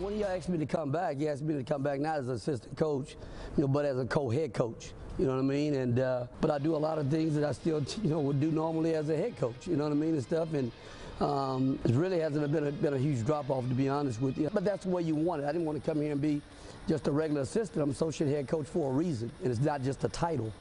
When he asked me to come back, he asked me to come back not as an assistant coach, you know, but as a co-head coach. You know what I mean? And uh, but I do a lot of things that I still, you know, would do normally as a head coach. You know what I mean and stuff. And um, it really hasn't been a, been a huge drop off to be honest with you. But that's the way you want it. I didn't want to come here and be just a regular assistant. I'm associate head coach for a reason, and it's not just a title.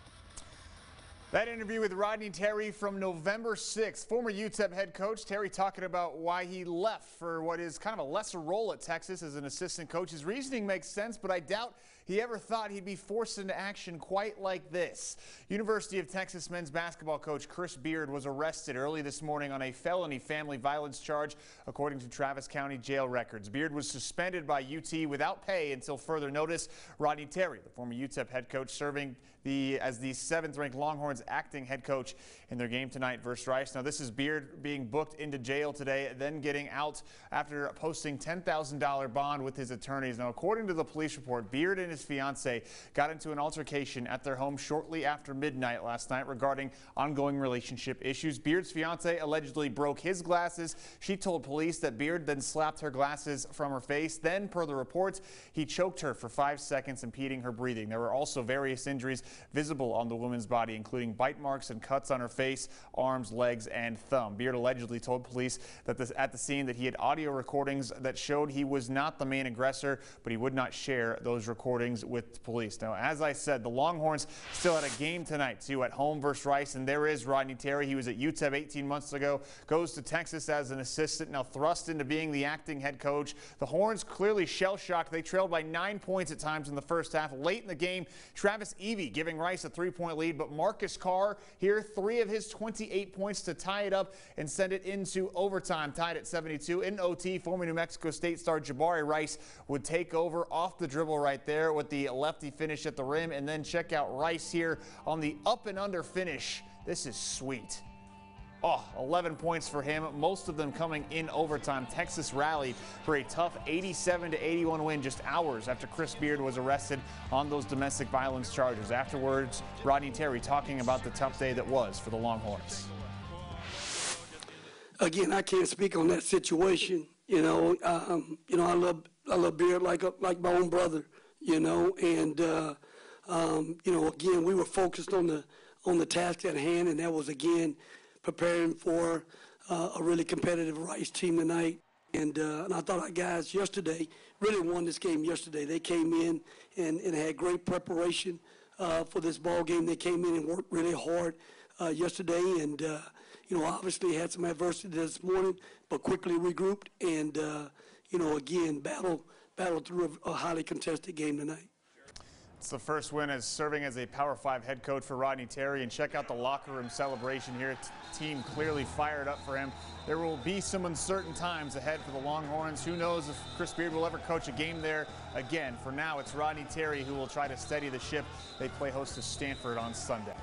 That interview with Rodney Terry from November 6th. Former UTEP head coach Terry talking about why he left for what is kind of a lesser role at Texas as an assistant coach. His reasoning makes sense, but I doubt he ever thought he'd be forced into action quite like this. University of Texas men's basketball coach Chris Beard was arrested early this morning on a felony family violence charge, according to Travis County jail records. Beard was suspended by UT without pay until further notice. Rodney Terry, the former UTEP head coach, serving the as the seventh-ranked Longhorns acting head coach in their game tonight versus Rice. Now, this is Beard being booked into jail today, then getting out after posting $10,000 bond with his attorneys. Now, according to the police report, Beard and his fiance got into an altercation at their home shortly after midnight last night regarding ongoing relationship issues. Beard's fiance allegedly broke his glasses. She told police that Beard then slapped her glasses from her face. Then, per the reports, he choked her for five seconds, impeding her breathing. There were also various injuries visible on the woman's body, including bite marks and cuts on her face, arms, legs, and thumb. Beard allegedly told police that this, at the scene that he had audio recordings that showed he was not the main aggressor, but he would not share those recordings with the police. Now, as I said, the Longhorns still had a game tonight, too, at home versus Rice, and there is Rodney Terry. He was at UTEP 18 months ago, goes to Texas as an assistant, now thrust into being the acting head coach. The Horns clearly shell-shocked. They trailed by nine points at times in the first half. Late in the game, Travis giving giving Rice a three-point lead, but Marcus Carr here, three of his 28 points to tie it up and send it into overtime, tied at 72. In OT, former New Mexico State star Jabari Rice would take over off the dribble right there with the lefty finish at the rim, and then check out Rice here on the up and under finish. This is sweet. Oh, 11 points for him, most of them coming in overtime. Texas rallied for a tough 87 to 81 win just hours after Chris Beard was arrested on those domestic violence charges. Afterwards, Rodney Terry talking about the tough day that was for the Longhorns. Again, I can't speak on that situation. You know, um, you know, I love I love Beard like a, like my own brother. You know, and uh, um, you know, again, we were focused on the on the task at hand, and that was again preparing for uh, a really competitive Rice team tonight. And, uh, and I thought our guys yesterday really won this game yesterday. They came in and, and had great preparation uh, for this ball game. They came in and worked really hard uh, yesterday and, uh, you know, obviously had some adversity this morning, but quickly regrouped and, uh, you know, again, battle, battle through a, a highly contested game tonight. It's the first win as serving as a Power 5 head coach for Rodney Terry. And check out the locker room celebration here. team clearly fired up for him. There will be some uncertain times ahead for the Longhorns. Who knows if Chris Beard will ever coach a game there again. For now, it's Rodney Terry who will try to steady the ship. They play host to Stanford on Sunday.